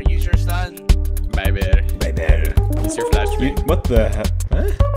Use your stun. Baby. bear. It's your flash. What the heck? Huh?